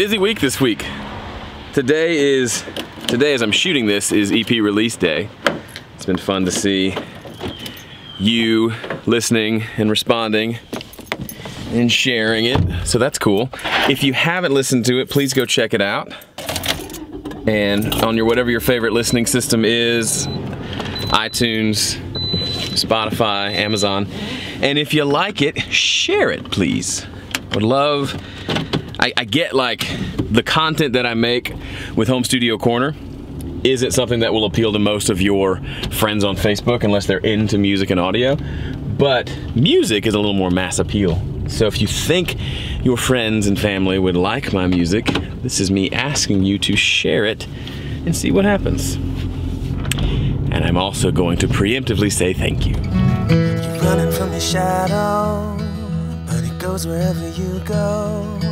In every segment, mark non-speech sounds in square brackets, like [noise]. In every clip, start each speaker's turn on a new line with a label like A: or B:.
A: busy week this week. Today is, today as I'm shooting this is EP release day. It's been fun to see you listening and responding and sharing it. So that's cool. If you haven't listened to it, please go check it out. And on your whatever your favorite listening system is, iTunes, Spotify, Amazon. And if you like it, share it, please. Would love, I, I get like the content that I make with Home Studio Corner is it something that will appeal to most of your friends on Facebook unless they're into music and audio? But music is a little more mass appeal. So if you think your friends and family would like my music, this is me asking you to share it and see what happens. And I'm also going to preemptively say thank you.
B: You're running from the shadow, but it goes wherever you go.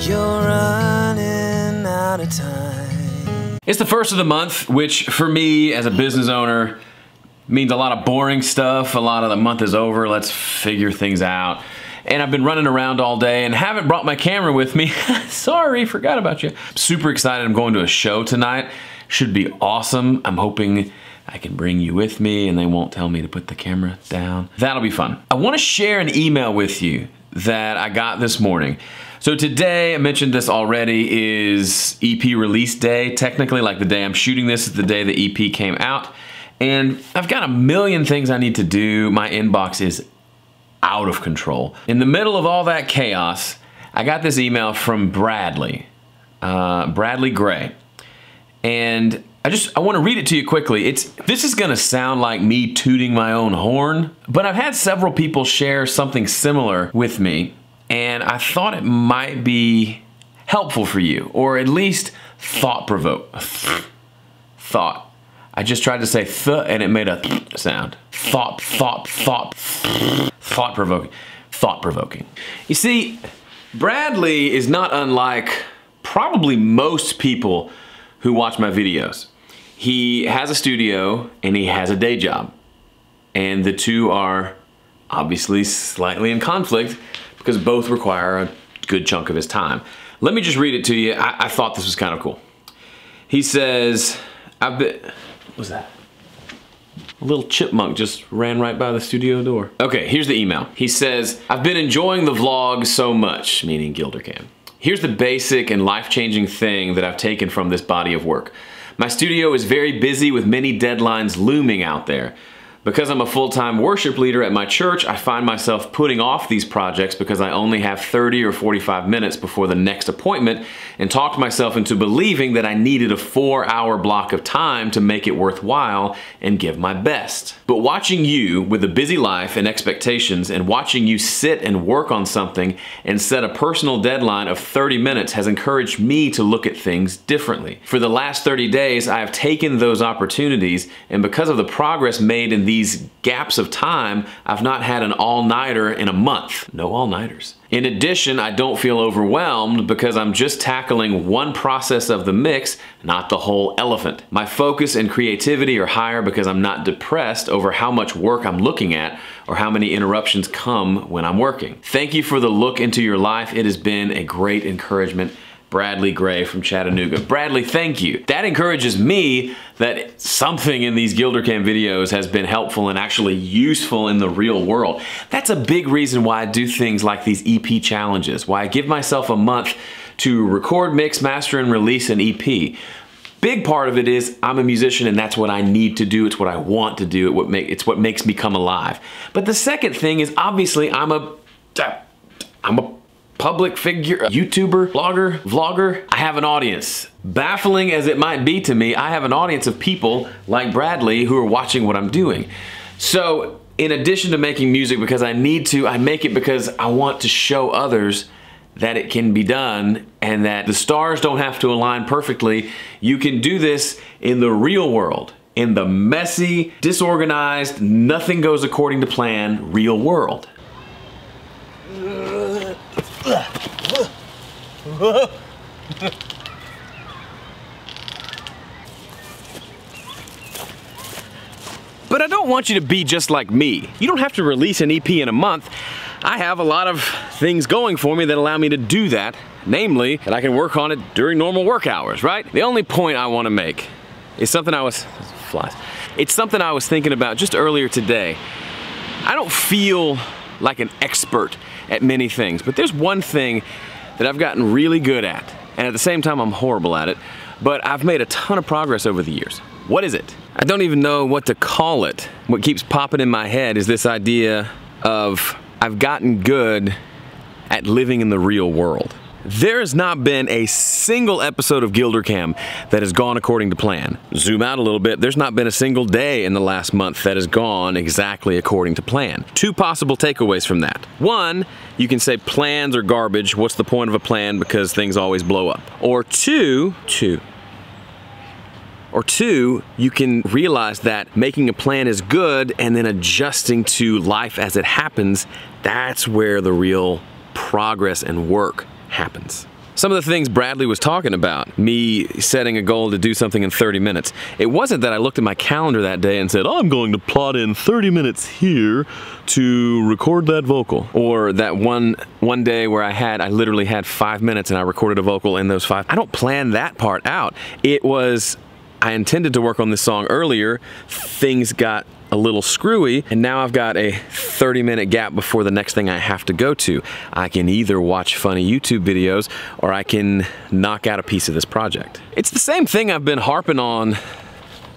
B: You're running out of time.
A: It's the first of the month, which for me as a business owner means a lot of boring stuff. A lot of the month is over. Let's figure things out. And I've been running around all day and haven't brought my camera with me. [laughs] Sorry, forgot about you. Super excited. I'm going to a show tonight. Should be awesome. I'm hoping I can bring you with me and they won't tell me to put the camera down. That'll be fun. I wanna share an email with you that I got this morning. So today, I mentioned this already, is EP release day. Technically, like the day I'm shooting this is the day the EP came out. And I've got a million things I need to do. My inbox is out of control. In the middle of all that chaos, I got this email from Bradley, uh, Bradley Gray. And I just I want to read it to you quickly. It's this is going to sound like me tooting my own horn, but I've had several people share something similar with me, and I thought it might be helpful for you, or at least thought provoke. thought. I just tried to say th and it made a th sound. Thought, thought, thought, thought provoking. Thought provoking. You see, Bradley is not unlike probably most people who watch my videos. He has a studio and he has a day job. And the two are obviously slightly in conflict because both require a good chunk of his time. Let me just read it to you. I, I thought this was kind of cool. He says, I've been, what was that? A little chipmunk just ran right by the studio door. Okay, here's the email. He says, I've been enjoying the vlog so much, meaning Gildercam. Here's the basic and life-changing thing that I've taken from this body of work. My studio is very busy with many deadlines looming out there. Because I'm a full-time worship leader at my church, I find myself putting off these projects because I only have 30 or 45 minutes before the next appointment and talked myself into believing that I needed a four hour block of time to make it worthwhile and give my best. But watching you with a busy life and expectations and watching you sit and work on something and set a personal deadline of 30 minutes has encouraged me to look at things differently. For the last 30 days, I have taken those opportunities and because of the progress made in these these gaps of time, I've not had an all-nighter in a month. No all-nighters. In addition, I don't feel overwhelmed because I'm just tackling one process of the mix, not the whole elephant. My focus and creativity are higher because I'm not depressed over how much work I'm looking at or how many interruptions come when I'm working. Thank you for the look into your life. It has been a great encouragement Bradley Gray from Chattanooga. Bradley, thank you. That encourages me that something in these Gildercam videos has been helpful and actually useful in the real world. That's a big reason why I do things like these EP challenges, why I give myself a month to record, mix, master, and release an EP. Big part of it is I'm a musician and that's what I need to do. It's what I want to do. It's what makes me come alive. But the second thing is obviously I'm a I'm a public figure, YouTuber, blogger, vlogger, I have an audience. Baffling as it might be to me, I have an audience of people like Bradley who are watching what I'm doing. So in addition to making music because I need to, I make it because I want to show others that it can be done and that the stars don't have to align perfectly. You can do this in the real world, in the messy, disorganized, nothing goes according to plan real world. But I don't want you to be just like me. You don't have to release an EP in a month. I have a lot of things going for me that allow me to do that. Namely, that I can work on it during normal work hours, right? The only point I want to make is something I was, flies. It's something I was thinking about just earlier today. I don't feel like an expert at many things, but there's one thing that I've gotten really good at, and at the same time I'm horrible at it, but I've made a ton of progress over the years. What is it? I don't even know what to call it. What keeps popping in my head is this idea of I've gotten good at living in the real world. There has not been a single episode of Gildercam that has gone according to plan. Zoom out a little bit, there's not been a single day in the last month that has gone exactly according to plan. Two possible takeaways from that. One, you can say plans are garbage, what's the point of a plan because things always blow up. Or two, two, or two, you can realize that making a plan is good and then adjusting to life as it happens, that's where the real progress and work happens. Some of the things Bradley was talking about, me setting a goal to do something in 30 minutes. It wasn't that I looked at my calendar that day and said, oh, I'm going to plot in 30 minutes here to record that vocal. Or that one one day where I had, I literally had five minutes and I recorded a vocal in those five. I don't plan that part out. It was, I intended to work on this song earlier. Things got a little screwy and now I've got a 30 minute gap before the next thing I have to go to. I can either watch funny YouTube videos or I can knock out a piece of this project. It's the same thing I've been harping on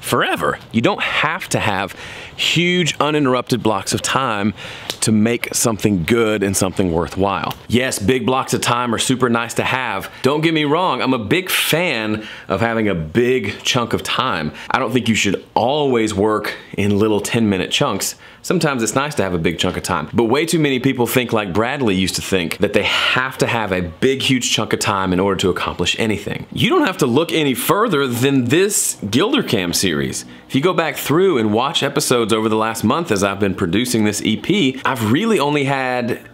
A: forever. You don't have to have huge uninterrupted blocks of time to make something good and something worthwhile. Yes, big blocks of time are super nice to have. Don't get me wrong, I'm a big fan of having a big chunk of time. I don't think you should always work in little 10 minute chunks. Sometimes it's nice to have a big chunk of time. But way too many people think like Bradley used to think that they have to have a big, huge chunk of time in order to accomplish anything. You don't have to look any further than this Gildercam series. If you go back through and watch episodes over the last month as I've been producing this EP, I've really only had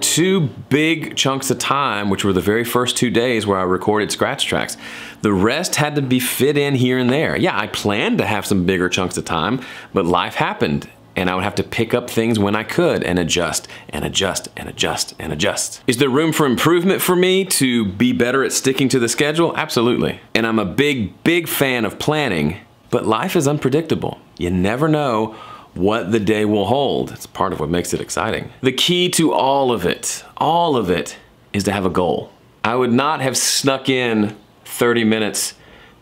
A: two big chunks of time, which were the very first two days where I recorded scratch tracks. The rest had to be fit in here and there. Yeah, I planned to have some bigger chunks of time, but life happened and I would have to pick up things when I could and adjust and adjust and adjust and adjust. Is there room for improvement for me to be better at sticking to the schedule? Absolutely. And I'm a big, big fan of planning, but life is unpredictable. You never know what the day will hold. It's part of what makes it exciting. The key to all of it, all of it, is to have a goal. I would not have snuck in 30 minutes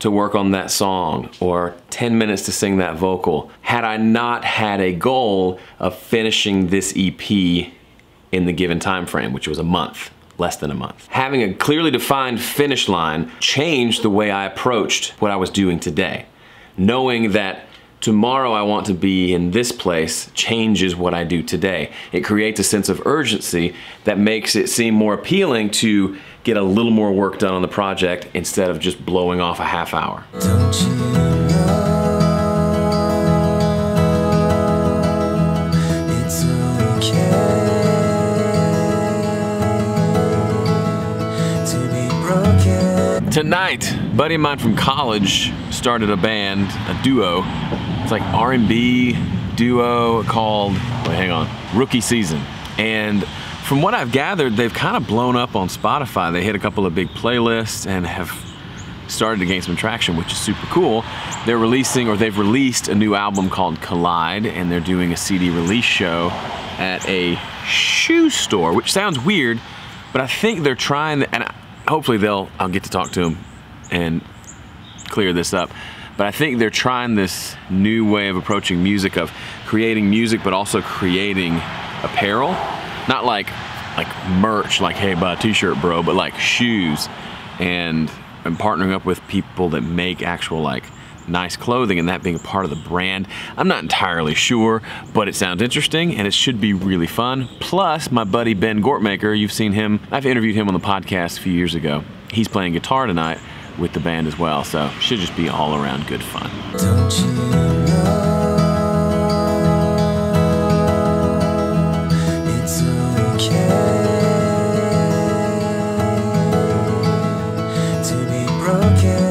A: to work on that song or 10 minutes to sing that vocal had I not had a goal of finishing this EP in the given time frame, which was a month less than a month. Having a clearly defined finish line changed the way I approached what I was doing today. Knowing that tomorrow I want to be in this place changes what I do today. It creates a sense of urgency that makes it seem more appealing to get a little more work done on the project instead of just blowing off a half hour.
B: Don't you know it's okay to be broken?
A: Tonight, buddy of mine from college started a band, a duo. Like R&B duo called, wait, hang on, Rookie Season. And from what I've gathered, they've kind of blown up on Spotify. They hit a couple of big playlists and have started to gain some traction, which is super cool. They're releasing, or they've released a new album called Collide, and they're doing a CD release show at a shoe store, which sounds weird, but I think they're trying, and hopefully they'll, I'll get to talk to them and clear this up. But I think they're trying this new way of approaching music, of creating music, but also creating apparel. Not like like merch, like hey, buy a t-shirt, bro, but like shoes, and and partnering up with people that make actual like nice clothing and that being a part of the brand. I'm not entirely sure, but it sounds interesting and it should be really fun. Plus, my buddy Ben Gortmaker, you've seen him, I've interviewed him on the podcast a few years ago. He's playing guitar tonight with the band as well, so should just be all around good fun.
B: Don't you know it's okay to be broken?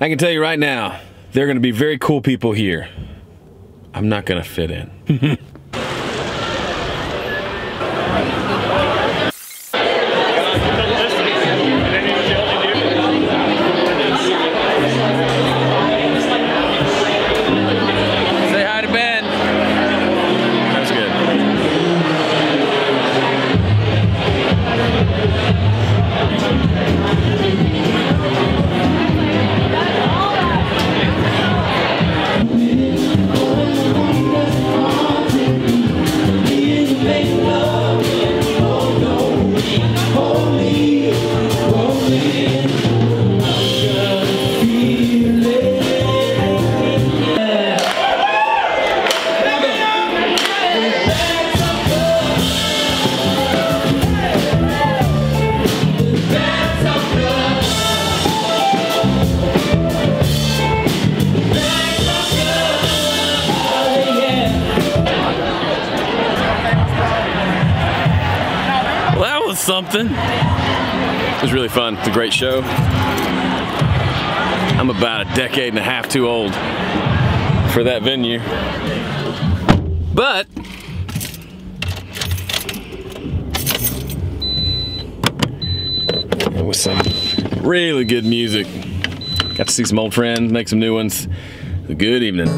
A: I can tell you right now, they're going to be very cool people here. I'm not going to fit in. [laughs] It was really fun. It's a great show. I'm about a decade and a half too old for that venue. But it was some really good music. Got to see some old friends, make some new ones. Good evening.